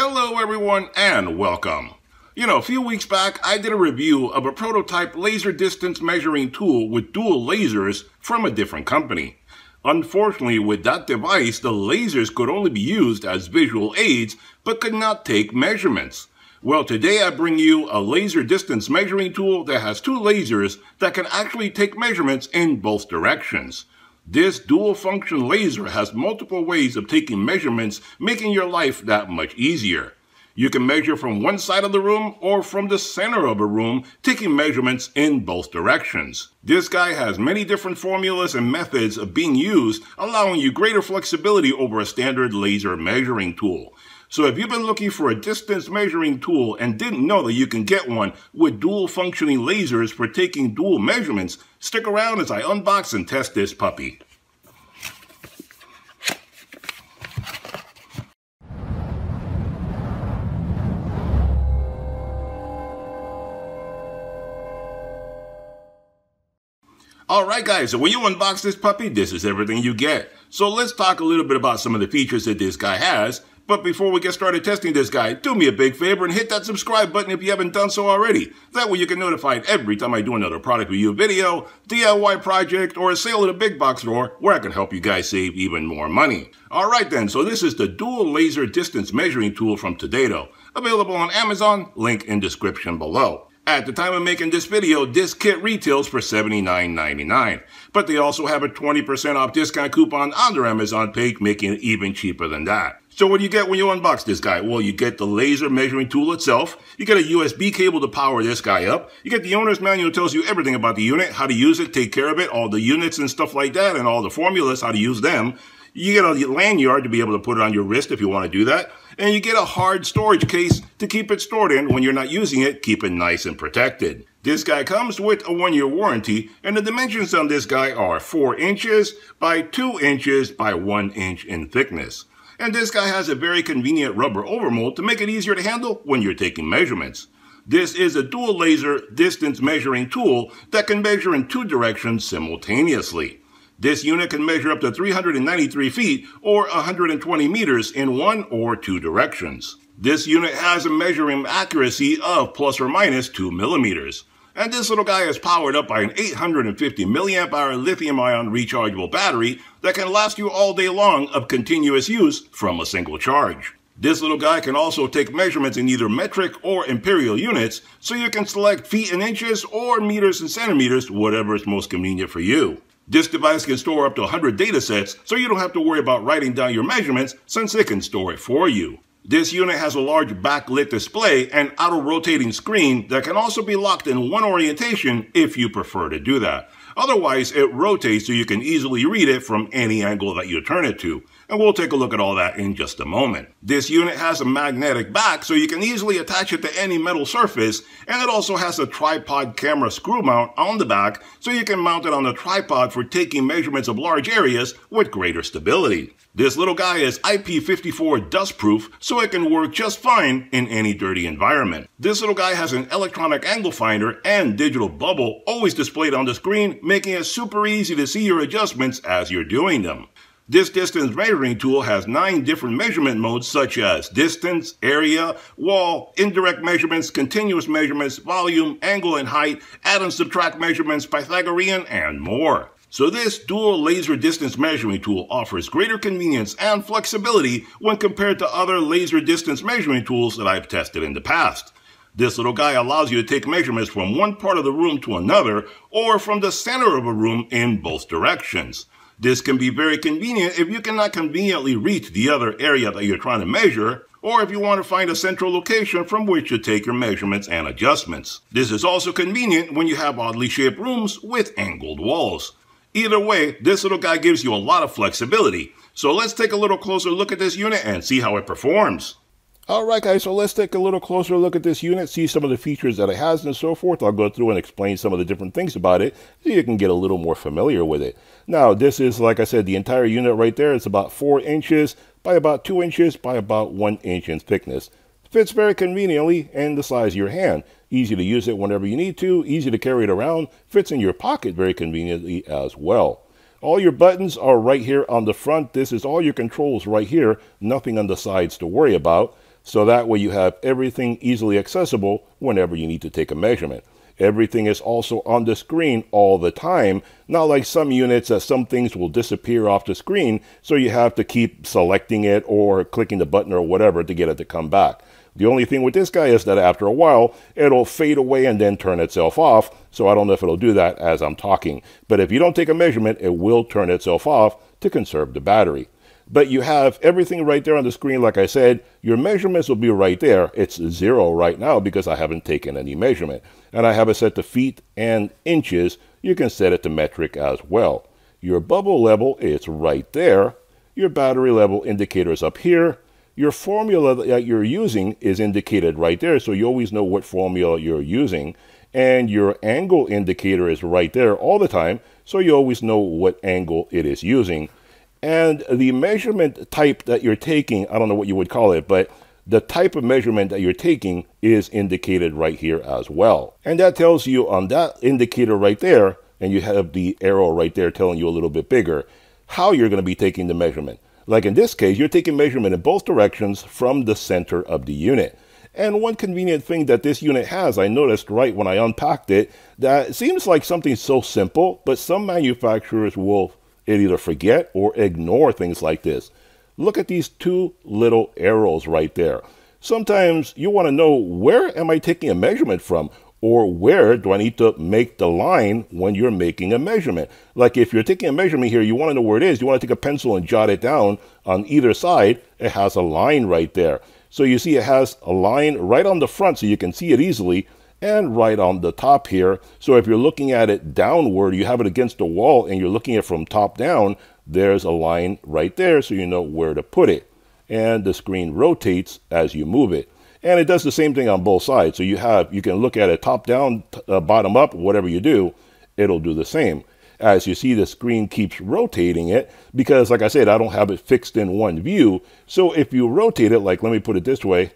Hello everyone and welcome. You know, a few weeks back I did a review of a prototype laser distance measuring tool with dual lasers from a different company. Unfortunately, with that device, the lasers could only be used as visual aids, but could not take measurements. Well, today I bring you a laser distance measuring tool that has two lasers that can actually take measurements in both directions. This dual function laser has multiple ways of taking measurements, making your life that much easier. You can measure from one side of the room or from the center of a room, taking measurements in both directions. This guy has many different formulas and methods of being used, allowing you greater flexibility over a standard laser measuring tool. So if you've been looking for a distance measuring tool and didn't know that you can get one with dual functioning lasers for taking dual measurements, stick around as I unbox and test this puppy. Alright guys, so when you unbox this puppy, this is everything you get. So let's talk a little bit about some of the features that this guy has. But before we get started testing this guy, do me a big favor and hit that subscribe button if you haven't done so already. That way you get notified every time I do another product review video, DIY project, or a sale at a big box store where I can help you guys save even more money. Alright then, so this is the dual laser distance measuring tool from Tadeto. Available on Amazon, link in description below. At the time of making this video, this kit retails for $79.99. But they also have a 20% off discount coupon on their Amazon page, making it even cheaper than that. So what do you get when you unbox this guy? Well, you get the laser measuring tool itself. You get a USB cable to power this guy up. You get the owner's manual tells you everything about the unit, how to use it, take care of it, all the units and stuff like that, and all the formulas, how to use them. You get a lanyard to be able to put it on your wrist if you want to do that. And you get a hard storage case to keep it stored in when you're not using it, keep it nice and protected. This guy comes with a one year warranty, and the dimensions on this guy are 4 inches by 2 inches by 1 inch in thickness. And this guy has a very convenient rubber overmold to make it easier to handle when you're taking measurements. This is a dual laser distance measuring tool that can measure in two directions simultaneously. This unit can measure up to 393 feet or 120 meters in one or two directions. This unit has a measuring accuracy of plus or minus 2 millimeters. And this little guy is powered up by an 850 milliamp hour lithium ion rechargeable battery that can last you all day long of continuous use from a single charge. This little guy can also take measurements in either metric or imperial units, so you can select feet and inches or meters and centimeters, whatever is most convenient for you. This device can store up to 100 data sets, so you don't have to worry about writing down your measurements since it can store it for you. This unit has a large backlit display and auto-rotating screen that can also be locked in one orientation if you prefer to do that. Otherwise, it rotates so you can easily read it from any angle that you turn it to. And we'll take a look at all that in just a moment. This unit has a magnetic back so you can easily attach it to any metal surface. And it also has a tripod camera screw mount on the back so you can mount it on a tripod for taking measurements of large areas with greater stability. This little guy is IP54 dustproof, so it can work just fine in any dirty environment. This little guy has an electronic angle finder and digital bubble always displayed on the screen, making it super easy to see your adjustments as you're doing them. This distance measuring tool has nine different measurement modes such as distance, area, wall, indirect measurements, continuous measurements, volume, angle and height, add and subtract measurements, Pythagorean, and more. So this dual laser distance measuring tool offers greater convenience and flexibility when compared to other laser distance measuring tools that I've tested in the past. This little guy allows you to take measurements from one part of the room to another or from the center of a room in both directions. This can be very convenient if you cannot conveniently reach the other area that you're trying to measure, or if you want to find a central location from which to take your measurements and adjustments. This is also convenient when you have oddly shaped rooms with angled walls. Either way, this little guy gives you a lot of flexibility. So let's take a little closer look at this unit and see how it performs. Alright guys, so let's take a little closer look at this unit, see some of the features that it has and so forth. I'll go through and explain some of the different things about it so you can get a little more familiar with it. Now, this is, like I said, the entire unit right there. It's about 4 inches by about 2 inches by about 1 inch in thickness. Fits very conveniently in the size of your hand. Easy to use it whenever you need to, easy to carry it around, fits in your pocket very conveniently as well. All your buttons are right here on the front. This is all your controls right here, nothing on the sides to worry about. So that way you have everything easily accessible whenever you need to take a measurement. Everything is also on the screen all the time, not like some units that some things will disappear off the screen, so you have to keep selecting it or clicking the button or whatever to get it to come back. The only thing with this guy is that after a while, it'll fade away and then turn itself off. So I don't know if it'll do that as I'm talking. But if you don't take a measurement, it will turn itself off to conserve the battery. But you have everything right there on the screen. Like I said, your measurements will be right there. It's zero right now because I haven't taken any measurement. And I have it set to feet and inches. You can set it to metric as well. Your bubble level is right there. Your battery level indicator is up here. Your formula that you're using is indicated right there. So you always know what formula you're using. And your angle indicator is right there all the time. So you always know what angle it is using. And the measurement type that you're taking, I don't know what you would call it, but the type of measurement that you're taking is indicated right here as well. And that tells you on that indicator right there, and you have the arrow right there telling you a little bit bigger, how you're going to be taking the measurement. Like in this case, you're taking measurement in both directions from the center of the unit. And one convenient thing that this unit has, I noticed right when I unpacked it, that it seems like something so simple, but some manufacturers will it either forget or ignore things like this. Look at these two little arrows right there. Sometimes you want to know where am I taking a measurement from or where do I need to make the line when you're making a measurement? Like if you're taking a measurement here, you want to know where it is. You want to take a pencil and jot it down on either side. It has a line right there. So you see it has a line right on the front so you can see it easily and right on the top here. So if you're looking at it downward, you have it against the wall and you're looking at it from top down, there's a line right there so you know where to put it. And the screen rotates as you move it. And it does the same thing on both sides. So you have you can look at it top down, uh, bottom up, whatever you do, it'll do the same. As you see, the screen keeps rotating it because, like I said, I don't have it fixed in one view. So if you rotate it, like let me put it this way,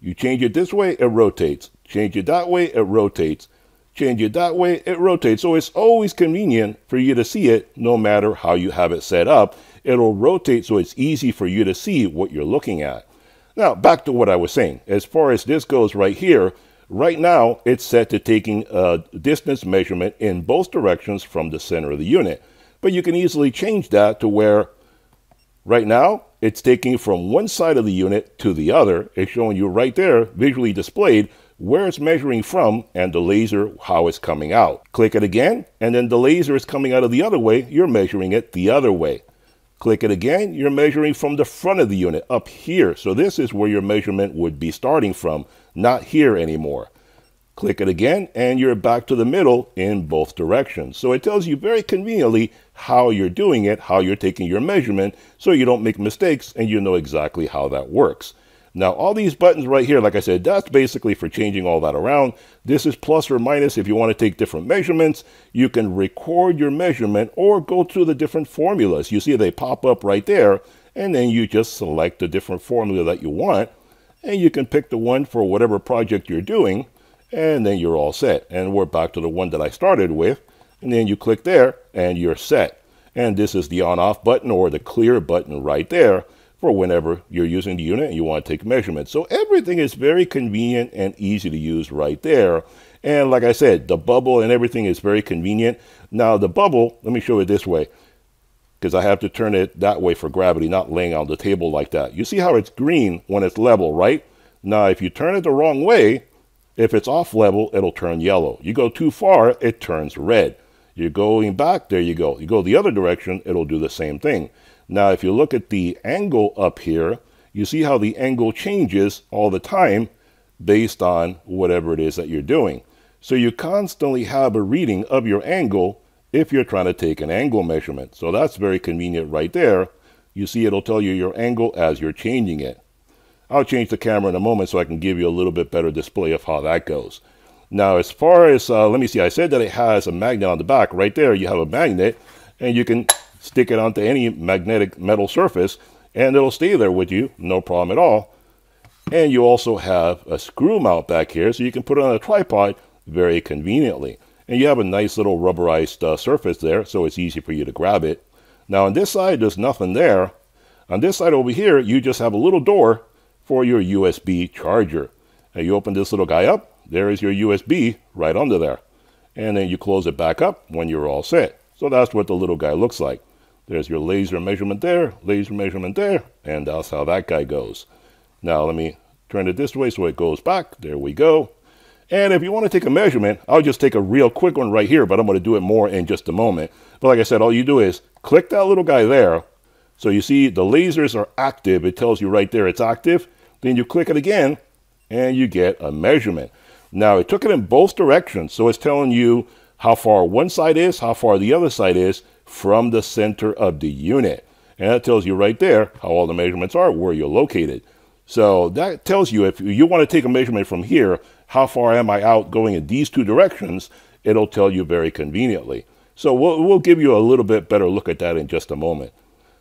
you change it this way, it rotates. Change it that way, it rotates. Change it that way, it rotates. So it's always convenient for you to see it no matter how you have it set up. It'll rotate so it's easy for you to see what you're looking at. Now, back to what I was saying. As far as this goes right here, right now it's set to taking a distance measurement in both directions from the center of the unit. But you can easily change that to where right now it's taking from one side of the unit to the other. It's showing you right there, visually displayed, where it's measuring from and the laser how it's coming out. Click it again and then the laser is coming out of the other way, you're measuring it the other way. Click it again, you're measuring from the front of the unit up here. So this is where your measurement would be starting from, not here anymore. Click it again and you're back to the middle in both directions. So it tells you very conveniently how you're doing it, how you're taking your measurement so you don't make mistakes and you know exactly how that works. Now, all these buttons right here, like I said, that's basically for changing all that around. This is plus or minus if you want to take different measurements. You can record your measurement or go through the different formulas. You see they pop up right there, and then you just select the different formula that you want, and you can pick the one for whatever project you're doing, and then you're all set. And we're back to the one that I started with, and then you click there, and you're set. And this is the on-off button or the clear button right there for whenever you're using the unit and you want to take measurements. So everything is very convenient and easy to use right there. And like I said, the bubble and everything is very convenient. Now the bubble, let me show it this way because I have to turn it that way for gravity, not laying on the table like that. You see how it's green when it's level, right? Now, if you turn it the wrong way, if it's off level, it'll turn yellow. You go too far, it turns red. You're going back, there you go. You go the other direction, it'll do the same thing. Now, if you look at the angle up here, you see how the angle changes all the time based on whatever it is that you're doing. So you constantly have a reading of your angle if you're trying to take an angle measurement. So that's very convenient right there. You see it'll tell you your angle as you're changing it. I'll change the camera in a moment so I can give you a little bit better display of how that goes. Now, as far as, uh, let me see, I said that it has a magnet on the back. Right there, you have a magnet, and you can stick it onto any magnetic metal surface, and it'll stay there with you, no problem at all. And you also have a screw mount back here, so you can put it on a tripod very conveniently. And you have a nice little rubberized uh, surface there, so it's easy for you to grab it. Now on this side, there's nothing there. On this side over here, you just have a little door for your USB charger. Now you open this little guy up, there is your USB right under there. And then you close it back up when you're all set. So that's what the little guy looks like. There's your laser measurement there, laser measurement there, and that's how that guy goes. Now let me turn it this way so it goes back. There we go. And if you want to take a measurement, I'll just take a real quick one right here, but I'm going to do it more in just a moment. But like I said, all you do is click that little guy there. So you see the lasers are active. It tells you right there it's active. Then you click it again and you get a measurement. Now it took it in both directions. So it's telling you how far one side is, how far the other side is from the center of the unit. And that tells you right there how all the measurements are, where you're located. So that tells you if you want to take a measurement from here, how far am I out going in these two directions? It'll tell you very conveniently. So we'll, we'll give you a little bit better look at that in just a moment.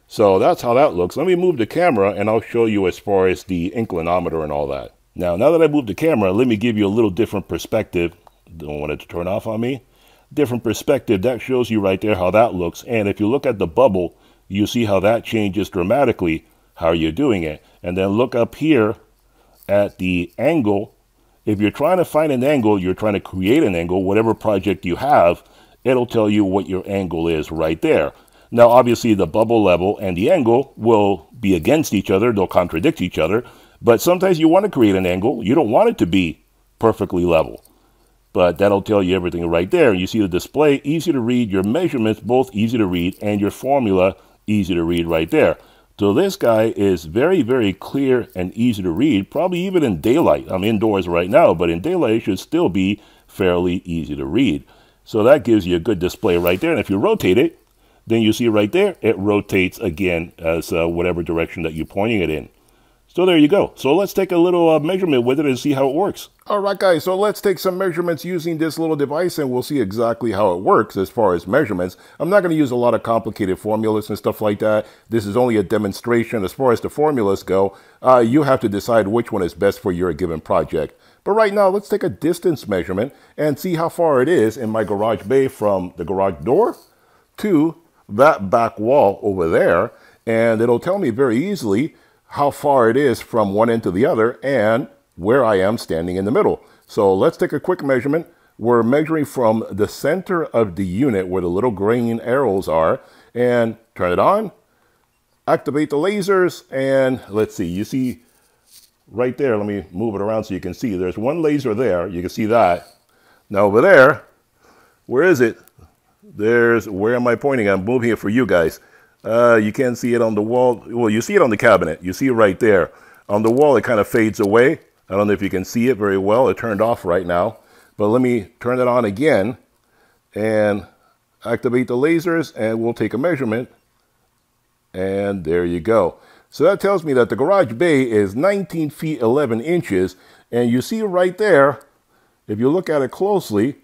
So that's how that looks. Let me move the camera and I'll show you as far as the inclinometer and all that. Now, now that I moved the camera, let me give you a little different perspective. Don't want it to turn off on me. Different perspective, that shows you right there how that looks. And if you look at the bubble, you see how that changes dramatically how you're doing it. And then look up here at the angle if you're trying to find an angle, you're trying to create an angle, whatever project you have, it'll tell you what your angle is right there. Now, obviously, the bubble level and the angle will be against each other. They'll contradict each other. But sometimes you want to create an angle. You don't want it to be perfectly level. But that'll tell you everything right there. You see the display, easy to read. Your measurements, both easy to read. And your formula, easy to read right there. So this guy is very, very clear and easy to read, probably even in daylight. I'm indoors right now, but in daylight it should still be fairly easy to read. So that gives you a good display right there. And if you rotate it, then you see right there, it rotates again as uh, whatever direction that you're pointing it in. So there you go. So let's take a little uh, measurement with it and see how it works. All right, guys, so let's take some measurements using this little device and we'll see exactly how it works as far as measurements. I'm not going to use a lot of complicated formulas and stuff like that. This is only a demonstration. As far as the formulas go, uh, you have to decide which one is best for your given project. But right now, let's take a distance measurement and see how far it is in my garage bay from the garage door to that back wall over there. And it'll tell me very easily how far it is from one end to the other and where I am standing in the middle. So let's take a quick measurement. We're measuring from the center of the unit where the little green arrows are and turn it on, activate the lasers, and let's see, you see right there, let me move it around so you can see. There's one laser there, you can see that. Now over there, where is it? There's, where am I pointing? I'm moving it for you guys. Uh, you can't see it on the wall. Well, you see it on the cabinet. You see it right there. On the wall, it kind of fades away. I don't know if you can see it very well. It turned off right now. But let me turn it on again and activate the lasers and we'll take a measurement. And there you go. So that tells me that the garage bay is 19 feet 11 inches. And you see right there, if you look at it closely,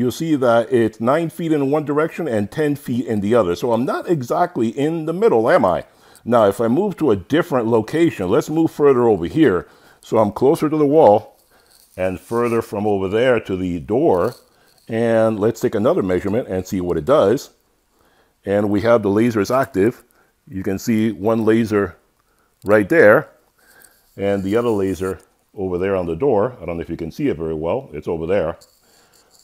you'll see that it's nine feet in one direction and 10 feet in the other. So I'm not exactly in the middle, am I? Now, if I move to a different location, let's move further over here. So I'm closer to the wall and further from over there to the door. And let's take another measurement and see what it does. And we have the lasers active. You can see one laser right there and the other laser over there on the door. I don't know if you can see it very well. It's over there.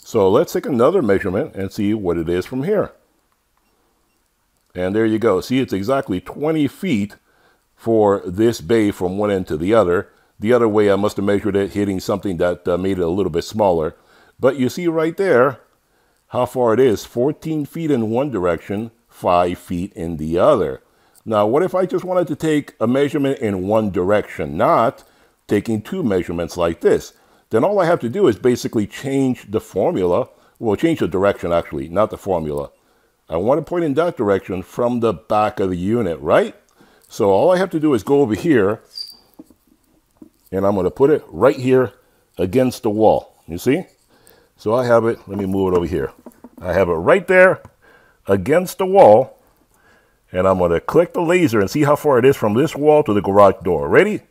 So let's take another measurement and see what it is from here. And there you go. See, it's exactly 20 feet for this bay from one end to the other. The other way, I must have measured it hitting something that uh, made it a little bit smaller. But you see right there how far it is. 14 feet in one direction, 5 feet in the other. Now, what if I just wanted to take a measurement in one direction, not taking two measurements like this? Then all I have to do is basically change the formula. Well, change the direction actually, not the formula. I want to point in that direction from the back of the unit, right? So all I have to do is go over here and I'm going to put it right here against the wall. You see? So I have it, let me move it over here. I have it right there against the wall and I'm going to click the laser and see how far it is from this wall to the garage door. Ready?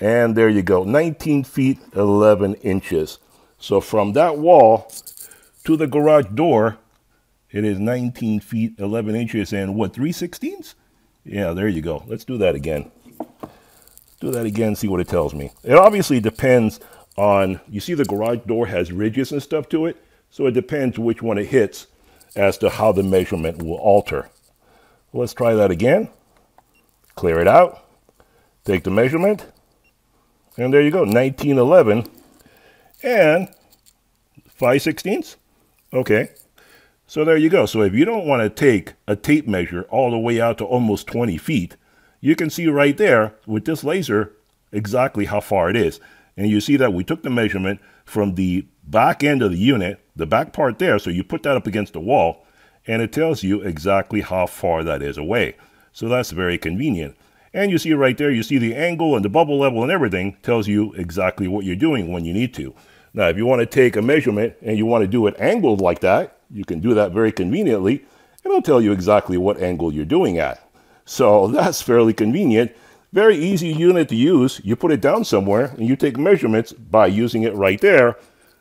And there you go, 19 feet 11 inches. So from that wall to the garage door, it is 19 feet 11 inches and what, 3 sixteenths? Yeah, there you go. Let's do that again. do that again, see what it tells me. It obviously depends on, you see the garage door has ridges and stuff to it, so it depends which one it hits as to how the measurement will alter. Let's try that again. Clear it out, take the measurement, and there you go, 1911 and 5 sixteenths. Okay, so there you go. So if you don't want to take a tape measure all the way out to almost 20 feet, you can see right there with this laser exactly how far it is. And you see that we took the measurement from the back end of the unit, the back part there, so you put that up against the wall, and it tells you exactly how far that is away. So that's very convenient. And you see right there, you see the angle and the bubble level and everything tells you exactly what you're doing when you need to. Now, if you want to take a measurement and you want to do it angled like that, you can do that very conveniently, it'll tell you exactly what angle you're doing at. So that's fairly convenient. Very easy unit to use. You put it down somewhere and you take measurements by using it right there.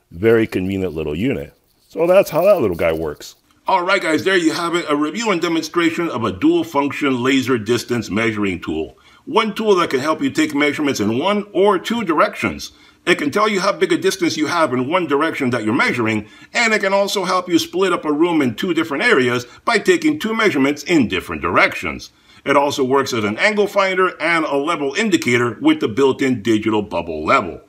Very convenient little unit. So that's how that little guy works. All right, guys, there you have it. A review and demonstration of a dual function laser distance measuring tool. One tool that can help you take measurements in one or two directions. It can tell you how big a distance you have in one direction that you're measuring, and it can also help you split up a room in two different areas by taking two measurements in different directions. It also works as an angle finder and a level indicator with the built-in digital bubble level.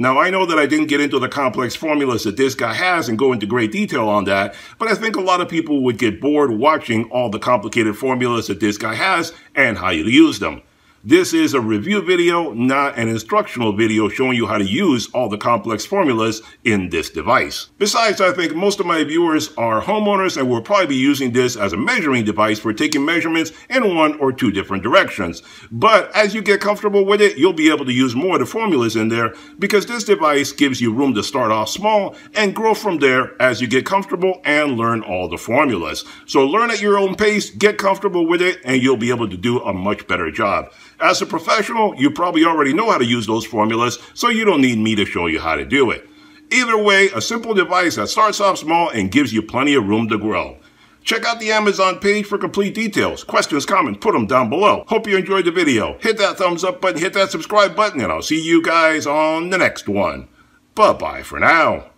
Now, I know that I didn't get into the complex formulas that this guy has and go into great detail on that, but I think a lot of people would get bored watching all the complicated formulas that this guy has and how you use them. This is a review video, not an instructional video showing you how to use all the complex formulas in this device. Besides, I think most of my viewers are homeowners and will probably be using this as a measuring device for taking measurements in one or two different directions. But as you get comfortable with it, you'll be able to use more of the formulas in there because this device gives you room to start off small and grow from there as you get comfortable and learn all the formulas. So learn at your own pace, get comfortable with it, and you'll be able to do a much better job. As a professional, you probably already know how to use those formulas, so you don't need me to show you how to do it. Either way, a simple device that starts off small and gives you plenty of room to grow. Check out the Amazon page for complete details. Questions, comments, put them down below. Hope you enjoyed the video. Hit that thumbs up button, hit that subscribe button, and I'll see you guys on the next one. Bye-bye for now.